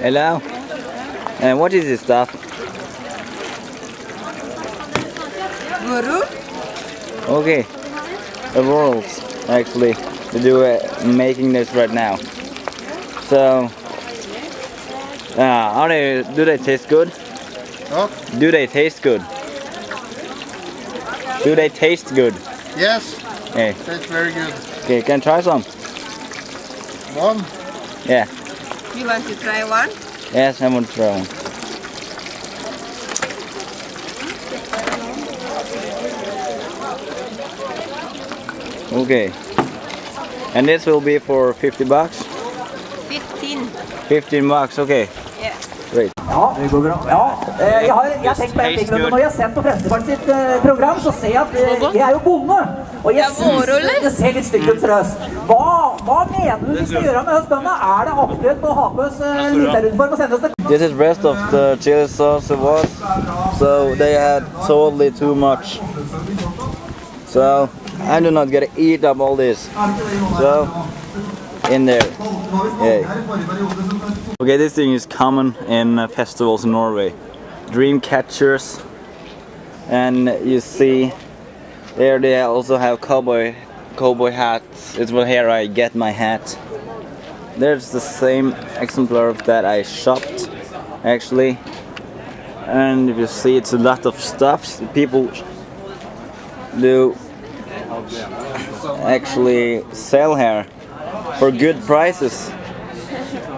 Hello. And what is this stuff? Guru? Okay. The world's actually to do uh, making this right now. So, uh, are they? Do they taste good? Oh, Do they taste good? Do they taste good? yes, Hey, that's very good. okay, can I try some? One, Yeah. You want to try one? Yes, I want to try one. Okay. And this will be for 50 bucks? 15. 15 bucks, okay. Yeah. Great. Ja, det går bra. Ja, jeg har, jeg har tenkt på en ting, men når jeg har sett på Fremskrittspartiet sitt eh, program, så ser jeg at eh, jeg er jo bonde. Og jeg Ja, våre, synes eller? det ser litt stygt ut for oss. Hva, hva mener du vi skal gjøre med oss? Er det aktuelt å ha på oss militæruniform og sende oss til This is rest of the chili sauce it was. So they had totally too much. So I do not get to eat up all this. So in there. Yay. Okay, this thing is common in uh, festivals in Norway. Dream catchers. And you see there they also have cowboy cowboy hat. It's what here I get my hat. There's the same exemplar of that I shopped actually. And if you see it's a lot of stuff. People do actually sell here for good prices.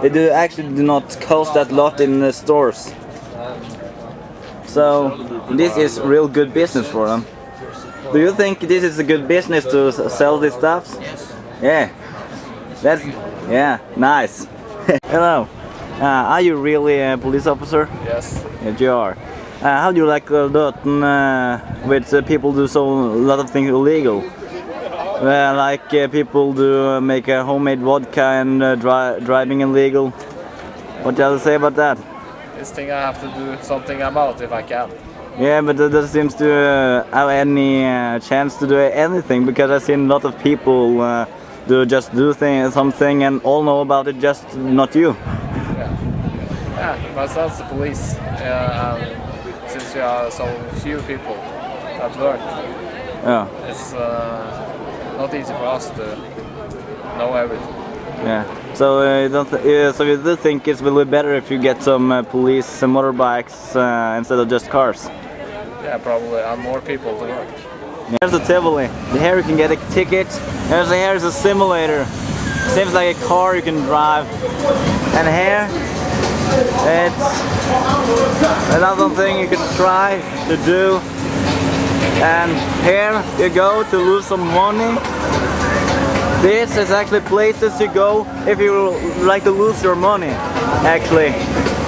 They do actually do not cost that lot in the stores. So this is real good business for them do you think this is a good business to sell these stuffs Yes. yeah that's yeah nice hello uh, are you really a police officer Yes. Yes, you are. Uh, how do you like uh, Löten uh, with uh, people do so a lot of things illegal? Uh, like uh, people do uh, make a homemade vodka and uh, dri driving illegal. What do you have to say about that? This thing I have to do something about if I can. Yeah, but that doesn't seem to uh, have any uh, chance to do anything because I've seen a lot of people uh, do just do thing, something and all know about it, just not you. Yeah, but that's the police. Yeah, and since we are so few people at work, Yeah, it's uh, not easy for us to know everything. yeah. So, uh, you don't th- uh, so you do think it will be better if you get some uh, police uh, motorbikes uh, instead of just cars? Yeah, probably, and more people to work. There's a Tivoli. Here you can get a ticket. Here's a, here's a simulator. Seems like a car you can drive. And here, it's another thing you can try to do. And here you go to lose some money. This is actually places you go if you like to lose your money, actually.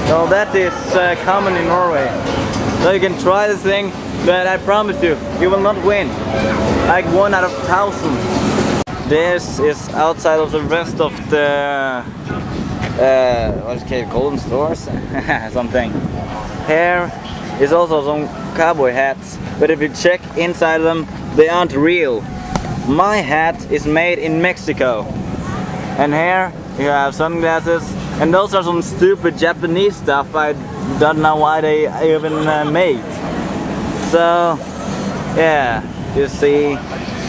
So that is uh, common in Norway. So you can try this thing, but I promise you, you will not win. Like one out of thousand. This is outside of the rest of the uh, what's it? Golden stores? Something. Here is also some cowboy hats, but if you check inside them, they aren't real. My hat is made in Mexico. And here you have sunglasses, and those are some stupid Japanese stuff I don't know why they even uh, made. So, yeah, you see,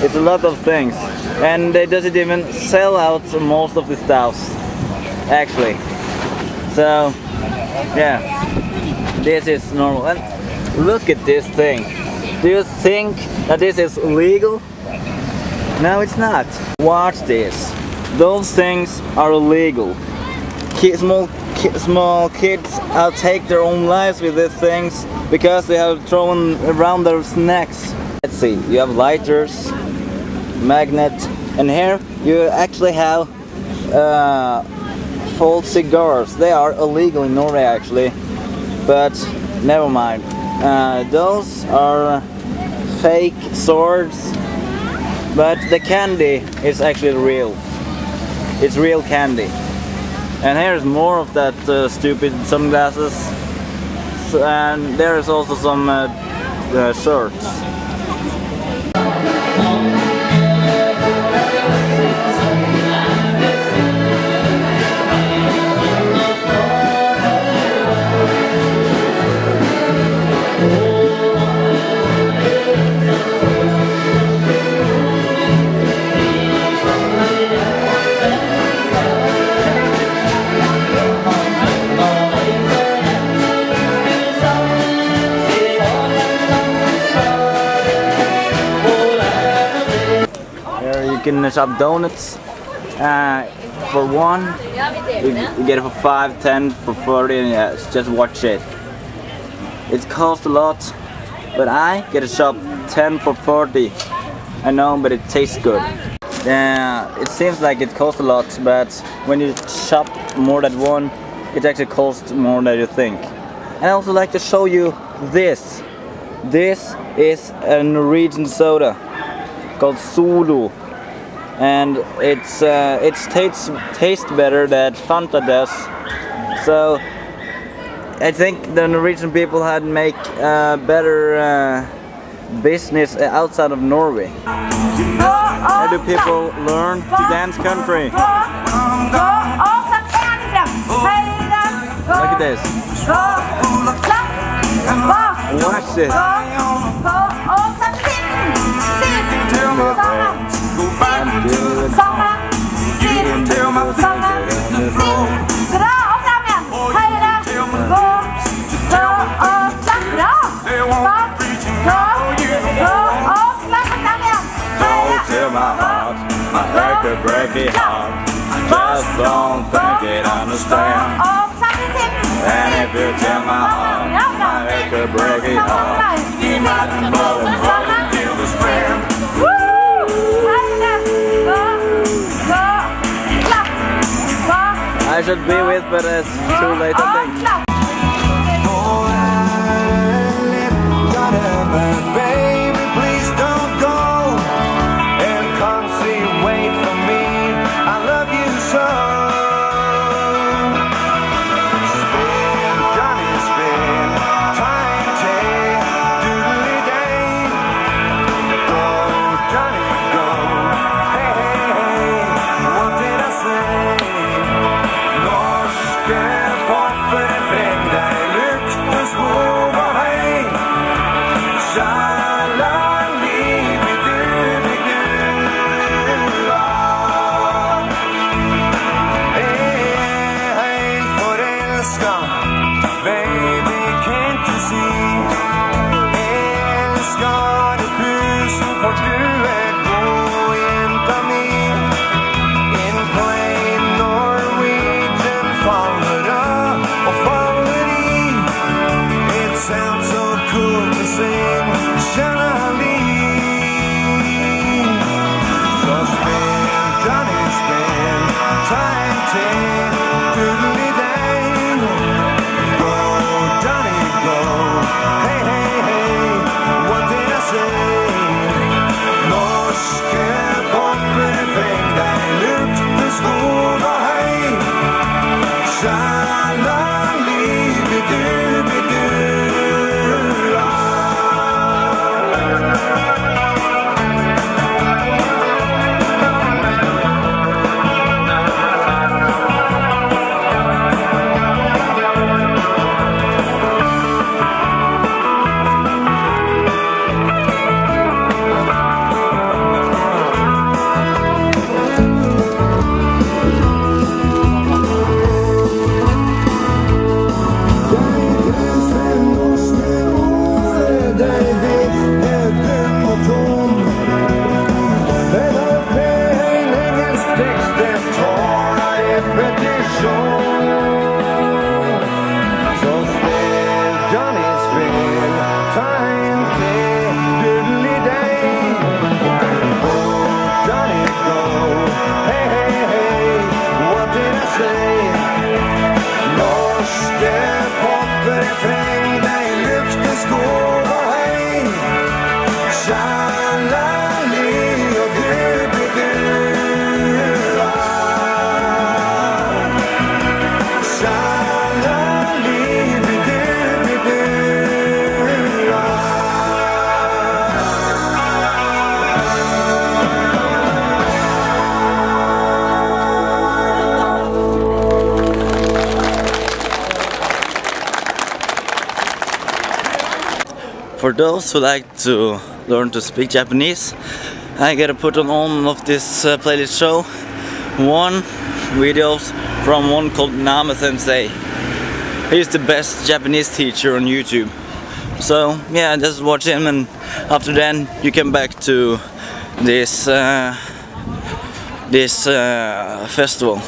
it's a lot of things. And they doesn't even sell out most of the stuffs, actually. So, yeah, this is normal. And look at this thing. Do you think that this is legal? No, it's not. Watch this. Those things are illegal. Small, ki small kids uh, take their own lives with these things because they have thrown around their snacks. Let's see. You have lighters, magnet, and here you actually have uh, full cigars. They are illegal in Norway actually, but never mind. Uh, those are fake swords but the candy is actually real. It's real candy. And here's more of that uh, stupid sunglasses. And there is also some uh, uh, shirts. Shop donuts uh, for one. You, you get it for 5, 10, for 40, and yeah, just watch it. It costs a lot, but I get a shop 10 for 40. I know, but it tastes good. Yeah, it seems like it costs a lot, but when you shop more than one, it actually costs more than you think. And I also like to show you this. This is a Norwegian soda called Solo, and it's uh, it tastes tastes better than Fanta does. So I think the Norwegian people had make uh, better uh, business outside of Norway. How do people learn to dance country? Look at this. Watch this. Breaky heart. Just don't think it understand. And if you tell my heart, my record breaky heart, you might blow and hold and feel the spam. I should be with, but it's too late, I think. Hey, For those who like to learn to speak Japanese, I gotta put on all of this uh, playlist show one videos from one called Nama Sensei. He's the best Japanese teacher on YouTube. So yeah, just watch him and after then you come back to this uh, this uh, festival.